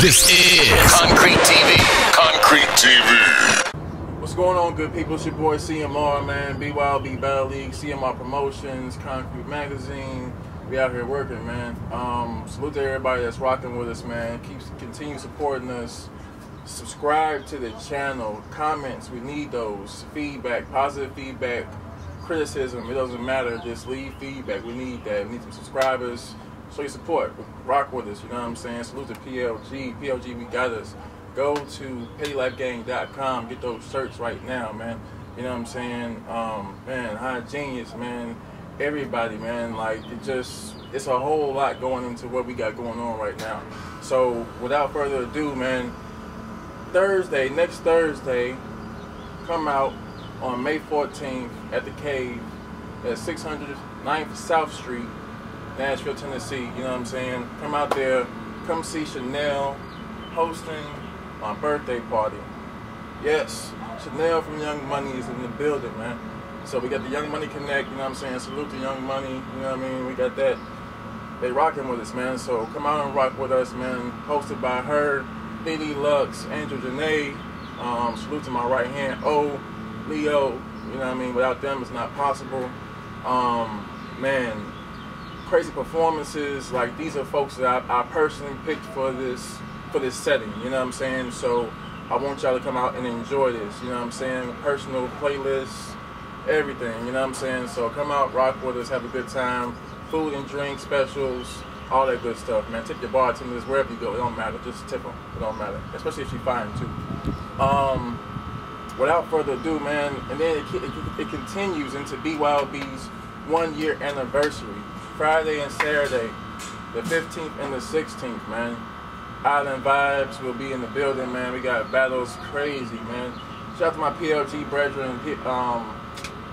This is Concrete TV. Concrete TV. What's going on, good people? It's your boy CMR, man. BYOB Battle League, CMR Promotions, Concrete Magazine. We out here working, man. Um, salute to everybody that's rocking with us, man. Keep continue supporting us. Subscribe to the channel. Comments, we need those. Feedback, positive feedback, criticism. It doesn't matter. Just leave feedback. We need that. We need some subscribers. Show your support. Rock with us. You know what I'm saying? Salute to PLG. PLG, we got us. Go to PettyLifeGang.com. Get those shirts right now, man. You know what I'm saying? Um, man, High Genius, man. Everybody, man. Like, it just, it's a whole lot going into what we got going on right now. So, without further ado, man, Thursday, next Thursday, come out on May 14th at the Cave at 600 9th South Street, Nashville, Tennessee. You know what I'm saying? Come out there, come see Chanel hosting my birthday party. Yes, Chanel from Young Money is in the building, man. So we got the Young Money Connect, you know what I'm saying? Salute to Young Money, you know what I mean? We got that. They rocking with us, man. So come out and rock with us, man. Hosted by her, Lily Lux, Angel Janae. Um, salute to my right hand, O, Leo. You know what I mean? Without them, it's not possible. Um, man, crazy performances. Like these are folks that I, I personally picked for this for this setting. You know what I'm saying? So I want y'all to come out and enjoy this. You know what I'm saying? Personal playlists, everything. You know what I'm saying? So come out, rock with us, have a good time. Food and drink specials, all that good stuff, man. Tip your bartenders wherever you go. It don't matter. Just tip them. It don't matter. Especially if she fine too. Um, without further ado, man, and then it, it, it continues into BYOB's one year anniversary. Friday and Saturday, the 15th and the 16th, man. Island Vibes will be in the building, man. We got battles crazy, man. Shout out to my PLG brethren, um,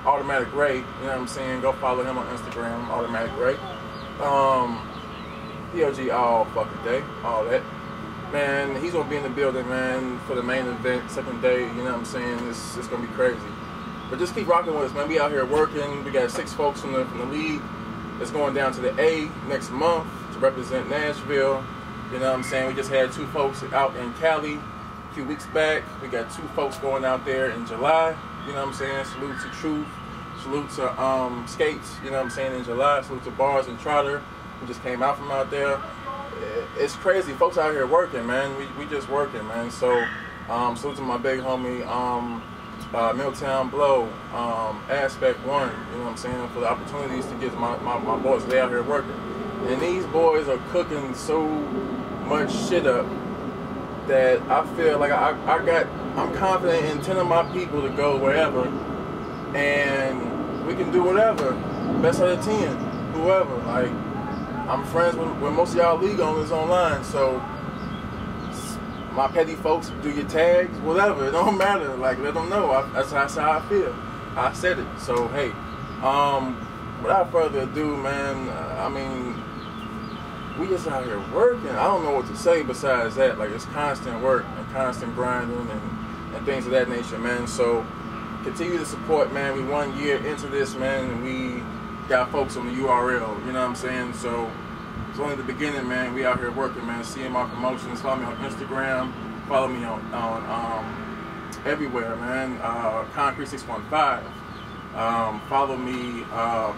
Automatic Ray. You know what I'm saying? Go follow him on Instagram, Automatic Ray. Um, PLG all fucking day, all that. Man, he's gonna be in the building, man, for the main event, second day. You know what I'm saying? It's, it's gonna be crazy. But just keep rocking with us, man. We out here working. We got six folks from the, from the league. It's going down to the A next month to represent Nashville. You know what I'm saying? We just had two folks out in Cali a few weeks back. We got two folks going out there in July. You know what I'm saying? Salute to Truth. Salute to um, Skates. You know what I'm saying? In July. Salute to Bars and Trotter, who just came out from out there. It's crazy. Folks out here working, man. We, we just working, man. So um, salute to my big homie, um, uh, Milltown Blow, um, Aspect One, you know what I'm saying, for the opportunities to get my, my, my boys, they out here working. And these boys are cooking so much shit up that I feel like I, I got, I'm confident in 10 of my people to go wherever and we can do whatever. Best out of 10, whoever. Like, I'm friends with, with most of y'all league owners online, so my petty folks do your tags, whatever. It don't matter. Like let them know. I, that's, that's how I feel. I said it. So hey, um, without further ado, man. Uh, I mean, we just out here working. I don't know what to say besides that. Like it's constant work and constant grinding and, and things of that nature, man. So continue to support, man. We one year into this, man, we got folks on the URL. You know what I'm saying? So it's only the beginning, man. We out here working, man. CMR Promotions. Follow me on Instagram. Follow me on, on um, everywhere, man. Uh, Concrete 615. Um, follow me, uh,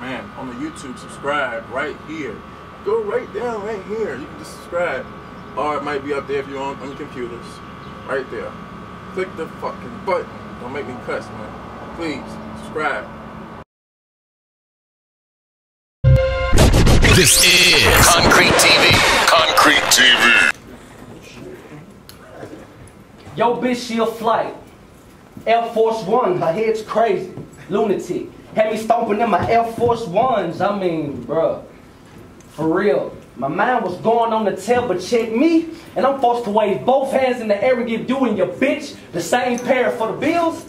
man, on the YouTube. Subscribe right here. Go right down right here. You can just subscribe. Or it might be up there if you're on, on your computers. Right there. Click the fucking button. Don't make me cuss, man. Please, subscribe. This is Concrete TV. Concrete TV. Yo, bitch, she a flight. Air Force One, her head's crazy. Lunatic. Had me stomping in my Air Force Ones. I mean, bruh. For real. My mind was going on the tail, but check me, and I'm forced to wave both hands in the air and give you and your bitch the same pair for the bills.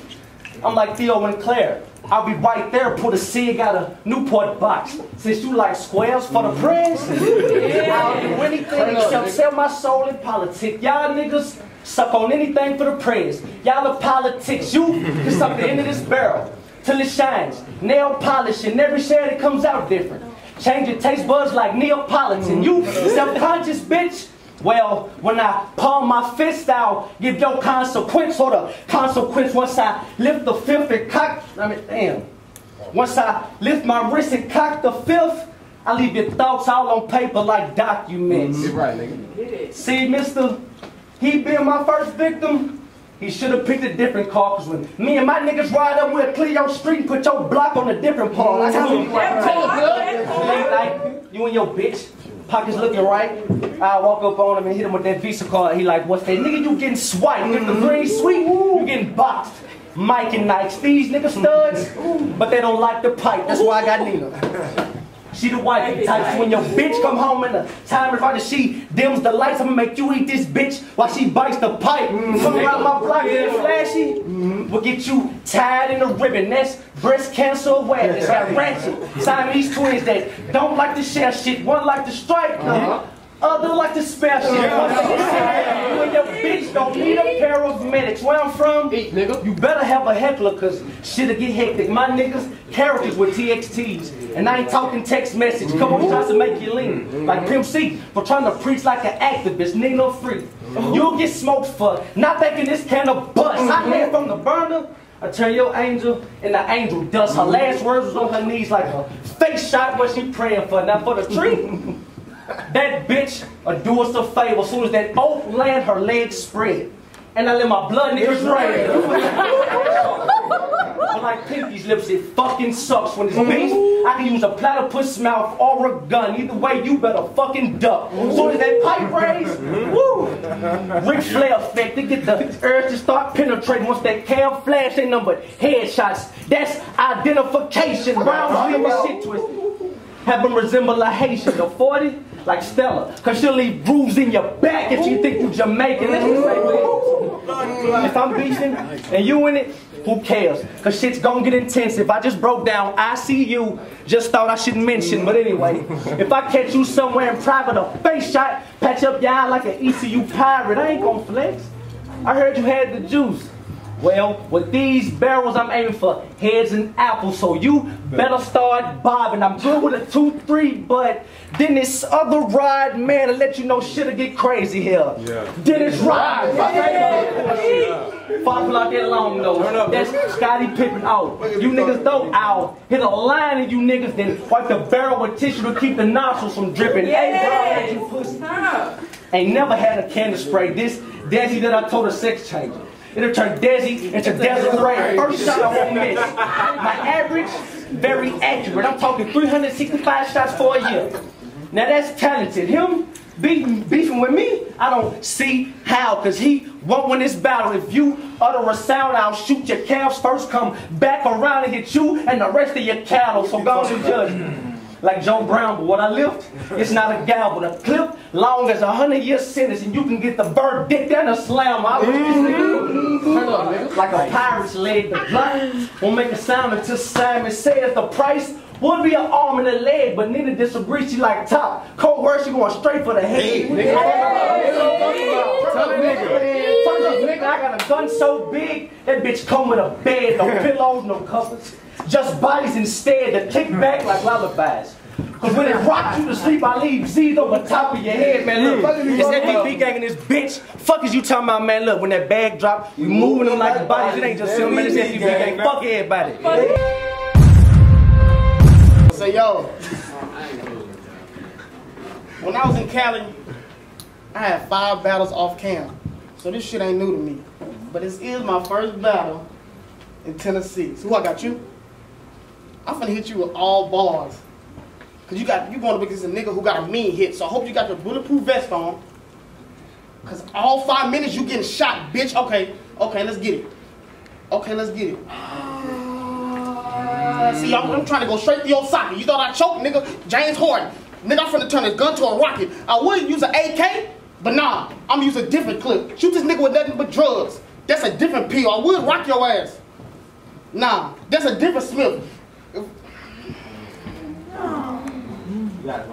I'm like Theo and Claire. I'll be right there, put a cig out a Newport box. Since you like squares for the press, I'll do anything except sell my soul in politics. Y'all niggas suck on anything for the press. Y'all are politics. You can suck the end of this barrel till it shines. Nail polish and every shade it comes out different. Change your taste buds like Neapolitan. You self-conscious bitch. Well, when I palm my fist out, give your consequence or the consequence once I lift the fifth and cock. I mean, damn. Once I lift my wrist and cock the fifth, I leave your thoughts all on paper like documents. right, nigga. See, mister, he been my first victim, he should have picked a different car. Cause when me and my niggas ride up, we'll clear your street and put your block on a different part. Like, how you like, like, you and your bitch, pockets looking right. I walk up on him and hit him with that Visa card. He like, what's that? Nigga, you getting swiped. If the green sweet, you getting boxed. Mike and Nikes, these niggas studs, but they don't like the pipe. That's why I got Nina. She the wifey type. When your bitch come home and the time is right she dims the lights, I'ma make you eat this bitch while she bites the pipe. Come around my block and flashy, we'll get you tied in a ribbon. That's breast cancer awareness. Got ratchet. Siamese twins that don't like to share shit. One like to strike, other like to spare shit. One like to share. You and your bitch don't need a pair of medics. Where I'm from, Eat, nigga. you better have a heckler, cause shit'll get hectic. My niggas, characters with TXTs. And I ain't talking text message. Come on, tries to make you lean. Like Pimp C, for trying to preach like an activist, Nino free. You'll get smoked for not thinking this can of bust. I mm-hmm. came from the burner. I turn your angel and the angel dust. Her last words was on her knees like a face shot what she praying for. Now for the tree. That bitch will do us a favor as soon as that oak land her legs spread. And I let my blood niggas rain. but like Pinky's lips, it fucking sucks when it's beef. I can use a platypus mouth or a gun. Either way, you better fucking duck. As soon as that pipe raise, woo! Ric Flair effect, they get the urge to start penetrating. Once that cam flash, ain't numbered headshots. That's identification. Round zero shit twist have them resemble a Haitian. The 40, like Stella, cause she'll leave bruises in your back if you think you Jamaican. Let's just say, if I'm beefing and you in it, who cares? Cause shit's gonna get intense. If I just broke down, I see you, just thought I should mention. But anyway, if I catch you somewhere in private, a face shot, patch up your eye like an ECU pirate, I ain't gonna flex. I heard you had the juice. Well, with these barrels, I'm aiming for heads and apples. So you better start bobbing. I'm good with a two, three, but then this other ride, man, to let you know shit'll get crazy here. Yeah. Dennis Ride. Fuck like that long though. That's Scottie Pippen. out. you niggas don't. I'll hit a line of you niggas, then wipe the barrel with tissue to keep the nostrils from dripping. Yeah. Hey, bro, you pussy. Ain't never had a candy spray. This Deezy that I told a sex changer. It'll turn Deezy into Desiree. First shot I won't miss. My average, very accurate. I'm talking 365 shots for a year. Now that's talented. Him beating, beefing with me, I don't see how, cause he won't win this battle. If you utter a sound, I'll shoot your calves first, come back around and hit you and the rest of your cattle. So go and judge like Joe Brown, but what I lift, it's not a gavel, a clip long as a hundred year sentence, and you can get the verdict and a slam. I was like a pirate's leg, the block won't make a sound until Simon says the price would be an arm and a leg, but Nina disagrees. She like top. Cold word, she going straight for the head. Tell the nigga. Turn up, nigga, I got a gun so big, that bitch come with a bed, no pillows, no covers. Just bodies instead that kick back like lullabies. Cause when it rocks you to sleep, I leave Z's on the top of your head, man. Look, is it's FDB gang in this bitch. Fuck is you talking about, man? Look, when that bag drop, we moving them like bodies. It ain't just him, man. It's FDB gang. Fuck everybody. Say yo. When I was in Cali, I had five battles off cam. So this shit ain't new to me. But this is my first battle in Tennessee. So who I got you? I'm gonna hit you with all bars. Cause you got you going up against a nigga who got a mean hit. So I hope you got your bulletproof vest on. Cause all five minutes you getting shot, bitch. Okay, okay, let's get it. Okay, let's get it. Ah. See, I'm, I'm trying to go straight to your socket. You thought I choked, nigga? James Harden. Nigga, I'm finna turn this gun to a rocket. I would use an AK, but nah, I'm gonna use a different clip. Shoot this nigga with nothing but drugs. That's a different pill. I would rock your ass. Nah, that's a different Smith. I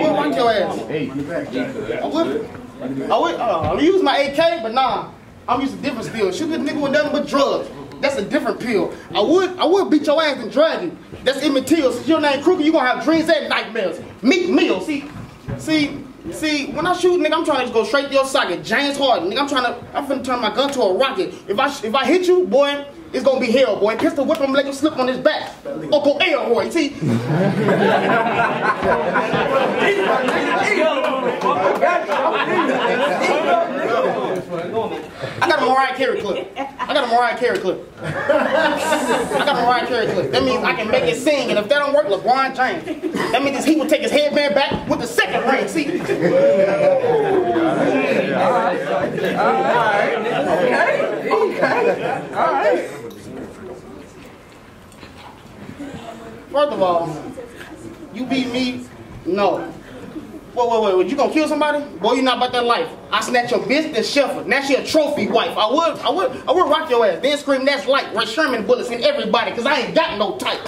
would rock your ass. I would. I would. Uh, I'm use my AK, but nah, I'm using different steel. Shoot this nigga with nothing but drugs. That's a different pill. I would. I would beat your ass and drag you. That's immaterial. Since your name Krueger, you gonna have dreams and nightmares. Meek Mill. See, See, see, when I shoot, nigga, I'm trying to just go straight to your socket. James Harden, nigga, I'm trying to, I'm finna turn my gun to a rocket. If I, if I hit you, boy, it's gonna be hell, boy. Pistol whip him, let him slip on his back. Uncle Elroy, see? I got a Mariah Carey clip. I got a Mariah Carey clip. I got a Mariah Carey clip. That means I can make it sing, and if that don't work, LeBron James. That means he will take his headband back with the second ring. See? First of all, you beat me? No. Wait, wait, wait, you gonna kill somebody? Boy, you not about that life. I snatch your and shuffle. Now she a trophy wife. I would, I would, I would rock your ass. Then scream that's light. Ray Sherman bullets in everybody, cause I ain't got no type.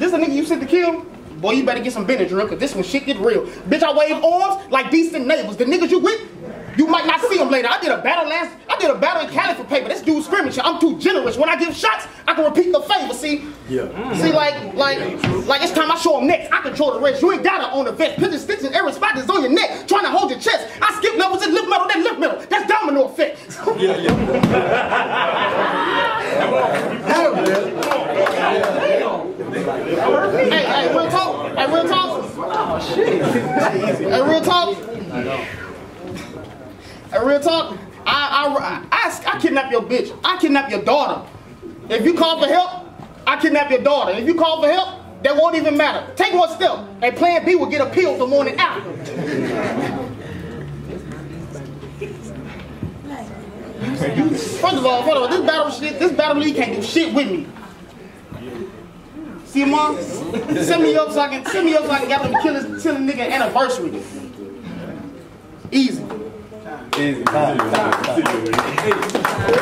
This a nigga you sent to kill? Boy, you better get some Benadryl, cause this one shit get real. Bitch, I wave arms like decent neighbors. The niggas you with, you might not see them later. I did a battle last, I did a battle in Cali for paper. This dude scrimmage. I'm too generous. When I give shots, I can repeat the favor. See? Yeah. See, like, like, like it's time I show them next. I control the rest. You ain't gotta own the vest. Put the sticks in every spot that's on your neck, trying to hold your chest. I skip levels and lip metal, then lip metal. That's domino effect. Yeah, yeah. Hey, hey, real talk. Hey, real talk. Oh shit. Hey, real talk. Real talk. I, I, I, I kidnap your bitch. I kidnap your daughter. If you call for help, I kidnap your daughter. If you call for help, that won't even matter. Take one step, and Plan B will get appealed the morning after. First of all, this battle shit, this battle league can't do shit with me. See, mom, send me up so I can send me up so I can get them kill this nigga anniversary. Easy. Easy. Time, time, time.